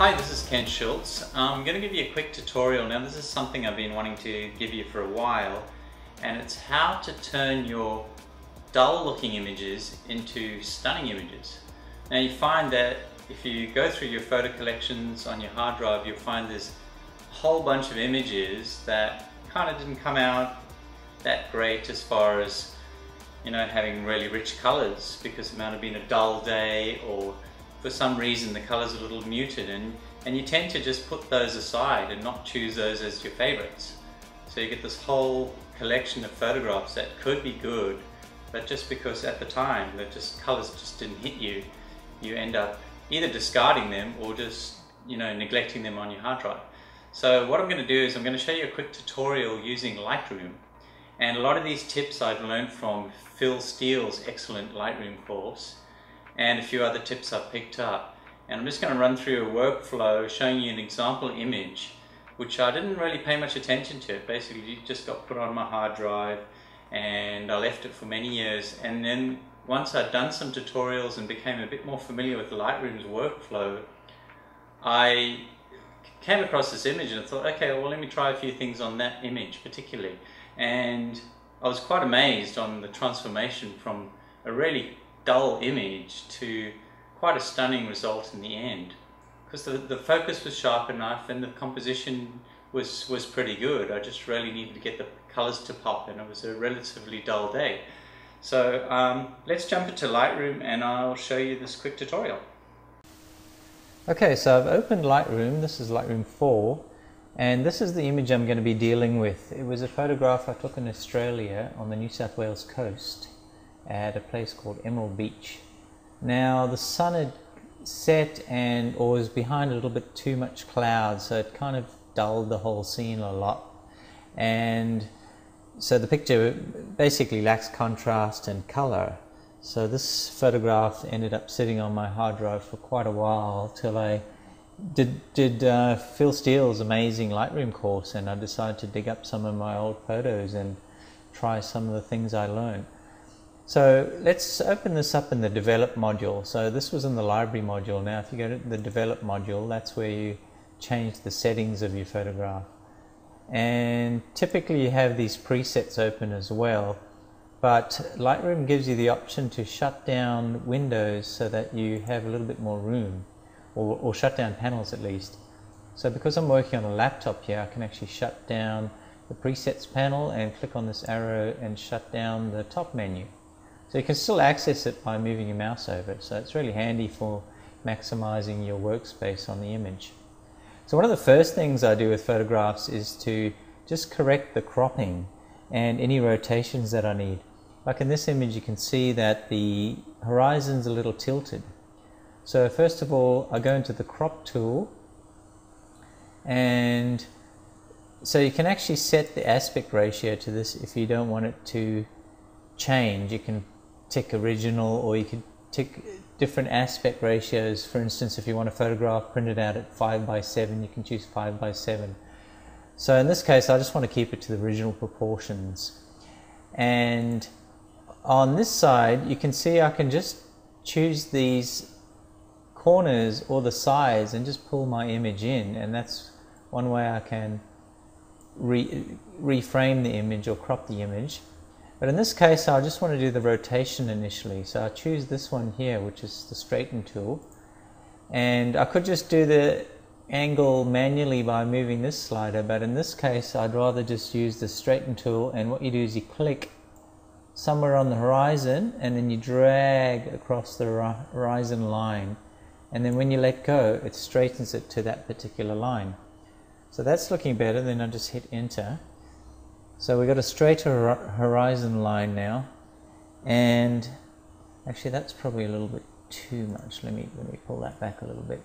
Hi, this is Ken Schultz. I'm going to give you a quick tutorial. Now this is something I've been wanting to give you for a while and it's how to turn your dull looking images into stunning images. Now you find that if you go through your photo collections on your hard drive you'll find a whole bunch of images that kind of didn't come out that great as far as you know having really rich colors because it might have been a dull day or for some reason the colors are a little muted and, and you tend to just put those aside and not choose those as your favorites. So you get this whole collection of photographs that could be good, but just because at the time the just colors just didn't hit you, you end up either discarding them or just you know neglecting them on your hard drive. So what I'm going to do is I'm going to show you a quick tutorial using Lightroom. And a lot of these tips I've learned from Phil Steele's excellent Lightroom course and a few other tips I've picked up. And I'm just going to run through a workflow showing you an example image which I didn't really pay much attention to. Basically, it just got put on my hard drive and I left it for many years. And then once I'd done some tutorials and became a bit more familiar with the Lightroom's workflow, I came across this image and I thought, okay, well, let me try a few things on that image particularly. And I was quite amazed on the transformation from a really dull image to quite a stunning result in the end. Because the, the focus was sharp enough and the composition was, was pretty good. I just really needed to get the colors to pop and it was a relatively dull day. So um, let's jump into Lightroom and I'll show you this quick tutorial. Okay, so I've opened Lightroom. This is Lightroom 4 and this is the image I'm going to be dealing with. It was a photograph I took in Australia on the New South Wales coast at a place called Emerald Beach. Now the sun had set and or was behind a little bit too much cloud so it kind of dulled the whole scene a lot. And so the picture basically lacks contrast and color. So this photograph ended up sitting on my hard drive for quite a while till I did did uh, Phil Steele's amazing Lightroom course and I decided to dig up some of my old photos and try some of the things I learned so let's open this up in the develop module. So this was in the library module. Now if you go to the develop module, that's where you change the settings of your photograph. And typically you have these presets open as well. But Lightroom gives you the option to shut down windows so that you have a little bit more room, or, or shut down panels at least. So because I'm working on a laptop here, I can actually shut down the presets panel and click on this arrow and shut down the top menu. So you can still access it by moving your mouse over it. So it's really handy for maximizing your workspace on the image. So one of the first things I do with photographs is to just correct the cropping and any rotations that I need. Like in this image you can see that the horizon's a little tilted. So first of all I go into the crop tool and so you can actually set the aspect ratio to this if you don't want it to change. You can tick original or you could tick different aspect ratios. For instance, if you want a photograph printed out at 5 by 7, you can choose 5 by 7. So in this case, I just want to keep it to the original proportions. And on this side, you can see I can just choose these corners or the sides and just pull my image in. And that's one way I can re reframe the image or crop the image. But in this case, I just want to do the rotation initially. So I choose this one here, which is the straighten tool. And I could just do the angle manually by moving this slider, but in this case, I'd rather just use the straighten tool. And what you do is you click somewhere on the horizon, and then you drag across the horizon line. And then when you let go, it straightens it to that particular line. So that's looking better. Then I just hit enter. So we've got a straighter horizon line now and actually that's probably a little bit too much. Let me, let me pull that back a little bit.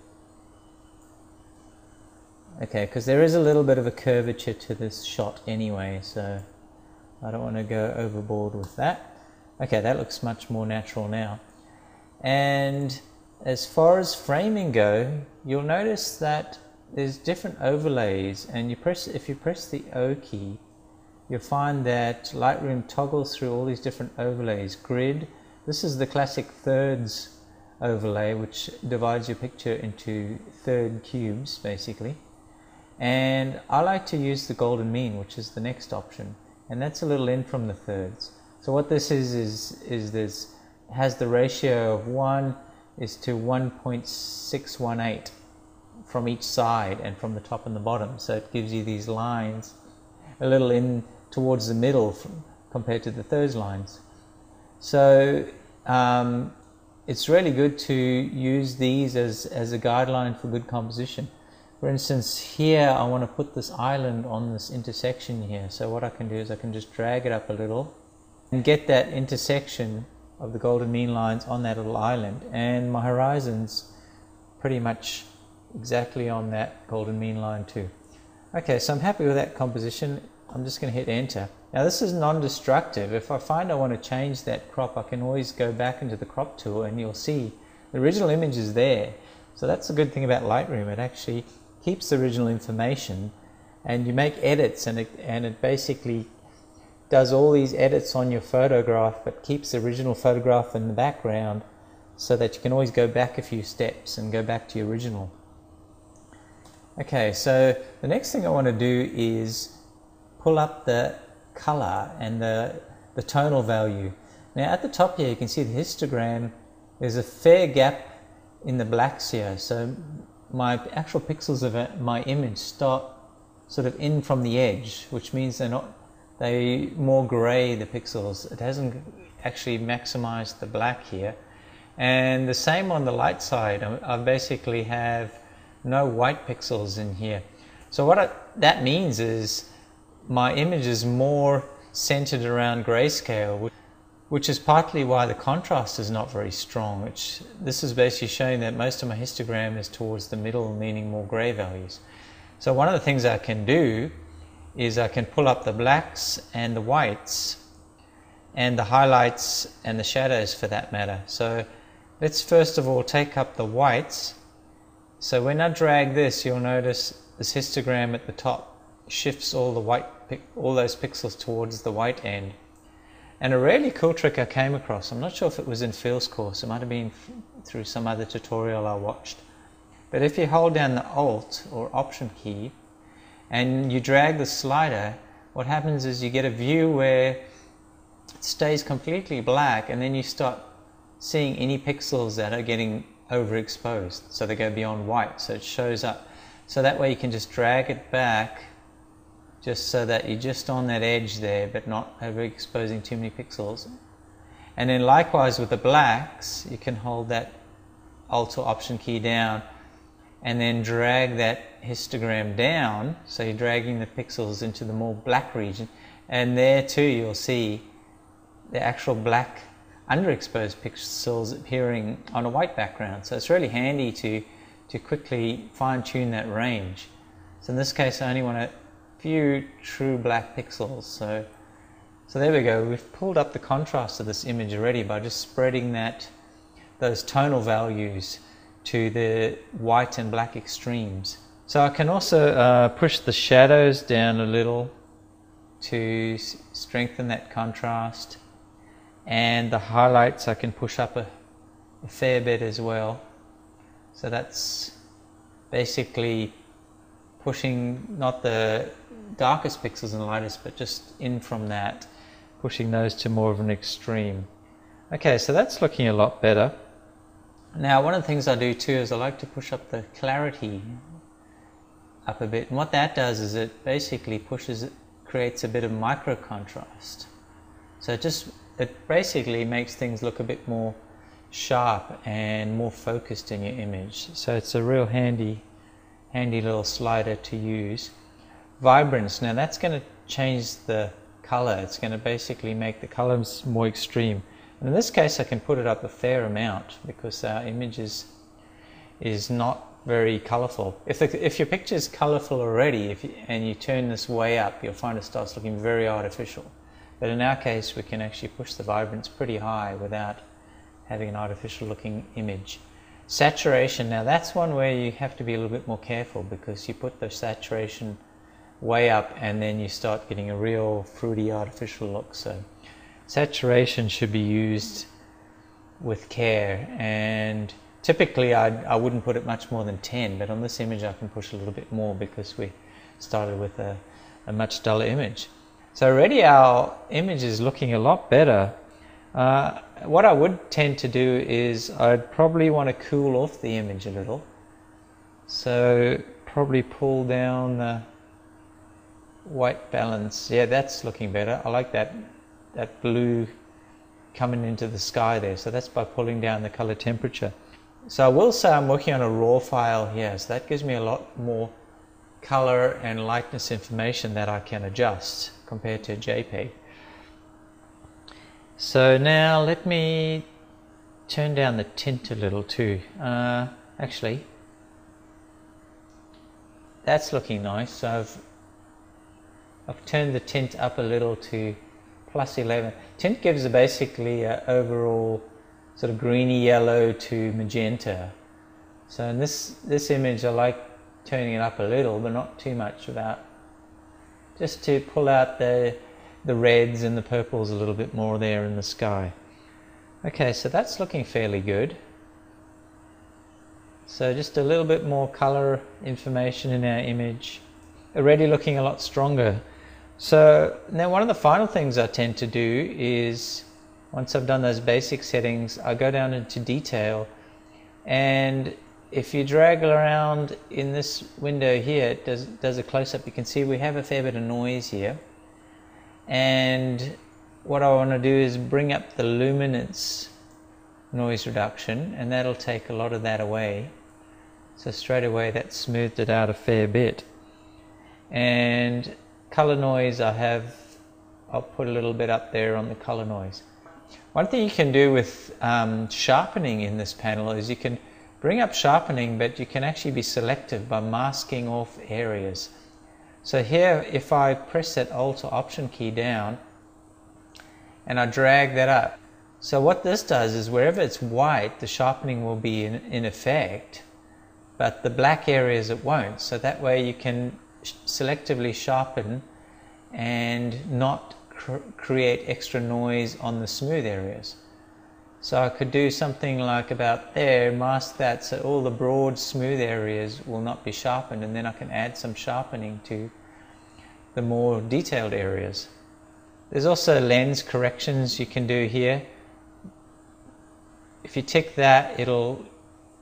Okay, because there is a little bit of a curvature to this shot anyway, so I don't want to go overboard with that. Okay, that looks much more natural now. And as far as framing go, you'll notice that there's different overlays and you press if you press the O key you'll find that Lightroom toggles through all these different overlays. Grid, this is the classic thirds overlay which divides your picture into third cubes basically. And I like to use the golden mean which is the next option and that's a little in from the thirds. So what this is is is this has the ratio of 1 is to 1.618 from each side and from the top and the bottom. So it gives you these lines a little in towards the middle compared to the thirds lines so um, it's really good to use these as, as a guideline for good composition. For instance, here I want to put this island on this intersection here. So what I can do is I can just drag it up a little and get that intersection of the golden mean lines on that little island. And my horizon's pretty much exactly on that golden mean line too. Okay, so I'm happy with that composition. I'm just going to hit enter. Now this is non-destructive. If I find I want to change that crop, I can always go back into the crop tool and you'll see the original image is there. So that's a good thing about Lightroom. It actually keeps the original information and you make edits and it, and it basically does all these edits on your photograph but keeps the original photograph in the background so that you can always go back a few steps and go back to your original. Okay, so the next thing I want to do is pull up the color and the, the tonal value. Now at the top here you can see the histogram, there's a fair gap in the blacks here. So my actual pixels of uh, my image start sort of in from the edge, which means they're not, they more gray, the pixels. It hasn't actually maximized the black here. And the same on the light side, I basically have no white pixels in here. So what I, that means is my image is more centered around grayscale, which is partly why the contrast is not very strong. Which this is basically showing that most of my histogram is towards the middle, meaning more gray values. So one of the things I can do is I can pull up the blacks and the whites and the highlights and the shadows for that matter. So let's first of all take up the whites. So when I drag this, you'll notice this histogram at the top shifts all the white all those pixels towards the white end. And a really cool trick I came across, I'm not sure if it was in Phil's course, it might have been through some other tutorial I watched. But if you hold down the Alt or Option key and you drag the slider, what happens is you get a view where it stays completely black and then you start seeing any pixels that are getting overexposed. So they go beyond white, so it shows up. So that way you can just drag it back just so that you're just on that edge there but not overexposing too many pixels. And then likewise with the blacks, you can hold that Alt or Option key down and then drag that histogram down. So you're dragging the pixels into the more black region. And there too you'll see the actual black underexposed pixels appearing on a white background. So it's really handy to, to quickly fine tune that range. So in this case I only want to few true black pixels. So, so there we go. We've pulled up the contrast of this image already by just spreading that those tonal values to the white and black extremes. So I can also uh, push the shadows down a little to strengthen that contrast and the highlights I can push up a, a fair bit as well. So that's basically pushing not the darkest pixels and lightest, but just in from that, pushing those to more of an extreme. Okay, so that's looking a lot better. Now, one of the things I do too is I like to push up the clarity up a bit. And what that does is it basically pushes, it creates a bit of micro contrast. So it just, it basically makes things look a bit more sharp and more focused in your image. So it's a real handy, handy little slider to use vibrance. Now that's going to change the color. It's going to basically make the colors more extreme. And in this case, I can put it up a fair amount because our image is, is not very colorful. If, the, if your picture is colorful already if you, and you turn this way up, you'll find it starts looking very artificial. But in our case, we can actually push the vibrance pretty high without having an artificial looking image. Saturation, now that's one where you have to be a little bit more careful because you put the saturation way up and then you start getting a real fruity artificial look. So saturation should be used with care and typically I'd, I would not put it much more than 10 but on this image I can push a little bit more because we started with a, a much duller image. So already our image is looking a lot better. Uh, what I would tend to do is I'd probably want to cool off the image a little. So probably pull down the white balance. Yeah, that's looking better. I like that, that blue coming into the sky there. So that's by pulling down the color temperature. So I will say I'm working on a raw file here. So that gives me a lot more color and lightness information that I can adjust compared to a JPEG. So now let me turn down the tint a little too. Uh, actually, that's looking nice. So I've I've turned the tint up a little to plus 11. Tint gives a basically an overall sort of greeny yellow to magenta. So in this, this image I like turning it up a little but not too much about just to pull out the, the reds and the purples a little bit more there in the sky. Okay, so that's looking fairly good. So just a little bit more color information in our image. Already looking a lot stronger. So now one of the final things I tend to do is once I've done those basic settings, I go down into detail and if you drag around in this window here, it does, does a close-up, you can see we have a fair bit of noise here. And what I want to do is bring up the luminance noise reduction and that'll take a lot of that away. So straight away that smoothed it out a fair bit. And color noise I have, I'll put a little bit up there on the color noise. One thing you can do with um, sharpening in this panel is you can bring up sharpening but you can actually be selective by masking off areas. So here if I press that Alt or Option key down and I drag that up. So what this does is wherever it's white the sharpening will be in, in effect but the black areas it won't. So that way you can selectively sharpen and not cr create extra noise on the smooth areas. So I could do something like about there, mask that so all the broad smooth areas will not be sharpened and then I can add some sharpening to the more detailed areas. There's also lens corrections you can do here. If you tick that, it'll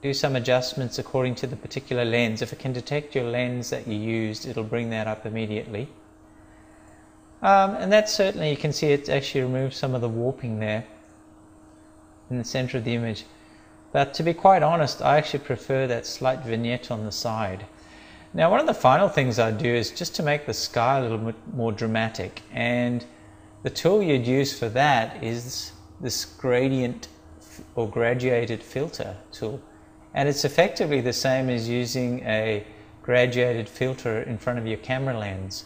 do some adjustments according to the particular lens. If it can detect your lens that you used, it'll bring that up immediately. Um, and that certainly, you can see it actually removes some of the warping there in the center of the image. But to be quite honest, I actually prefer that slight vignette on the side. Now, one of the final things I do is just to make the sky a little bit more dramatic. And the tool you'd use for that is this gradient or graduated filter tool. And it's effectively the same as using a graduated filter in front of your camera lens.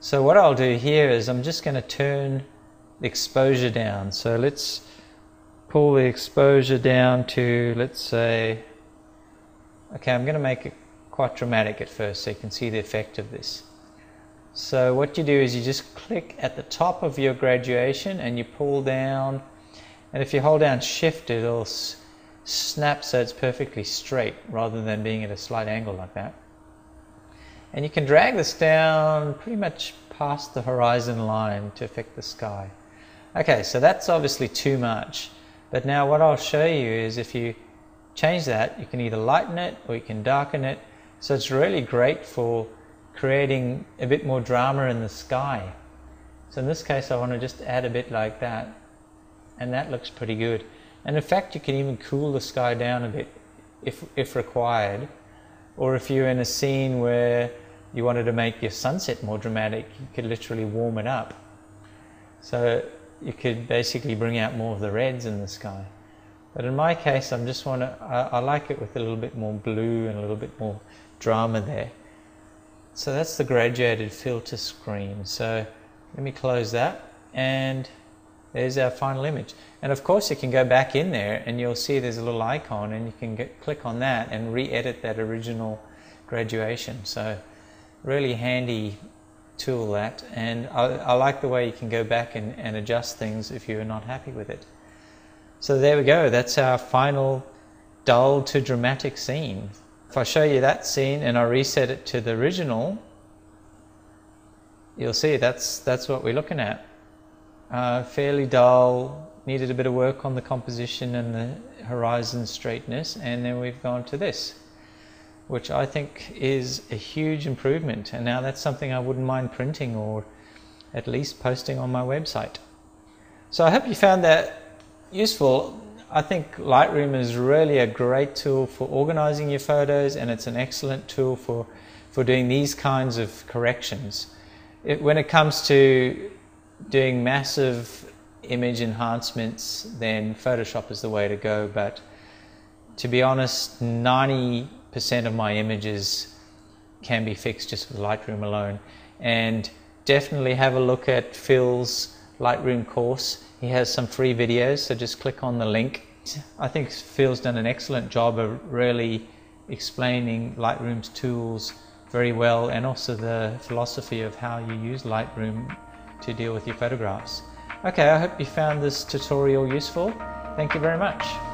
So what I'll do here is I'm just going to turn the exposure down. So let's pull the exposure down to, let's say, okay, I'm going to make it quite dramatic at first so you can see the effect of this. So what you do is you just click at the top of your graduation and you pull down and if you hold down shift it'll snap so it's perfectly straight rather than being at a slight angle like that. And you can drag this down pretty much past the horizon line to affect the sky. Okay, so that's obviously too much. But now what I'll show you is if you change that, you can either lighten it or you can darken it. So it's really great for creating a bit more drama in the sky. So in this case, I want to just add a bit like that. And that looks pretty good. And in fact, you can even cool the sky down a bit if, if required. Or if you're in a scene where you wanted to make your sunset more dramatic, you could literally warm it up. So you could basically bring out more of the reds in the sky. But in my case, I'm just want to, I, I like it with a little bit more blue and a little bit more drama there. So that's the graduated filter screen. So let me close that and there's our final image. And of course you can go back in there and you'll see there's a little icon and you can get, click on that and re-edit that original graduation. So really handy tool that and I, I, like the way you can go back and, and adjust things if you're not happy with it. So there we go, that's our final dull to dramatic scene. If I show you that scene and I reset it to the original, you'll see that's, that's what we're looking at. Uh, fairly dull, needed a bit of work on the composition and the horizon straightness, and then we've gone to this, which I think is a huge improvement. And now that's something I wouldn't mind printing or at least posting on my website. So I hope you found that useful. I think Lightroom is really a great tool for organizing your photos and it's an excellent tool for, for doing these kinds of corrections. It, when it comes to doing massive image enhancements, then Photoshop is the way to go. But to be honest, 90% of my images can be fixed just with Lightroom alone. And definitely have a look at Phil's Lightroom course. He has some free videos, so just click on the link. I think Phil's done an excellent job of really explaining Lightroom's tools very well and also the philosophy of how you use Lightroom to deal with your photographs. Okay, I hope you found this tutorial useful. Thank you very much.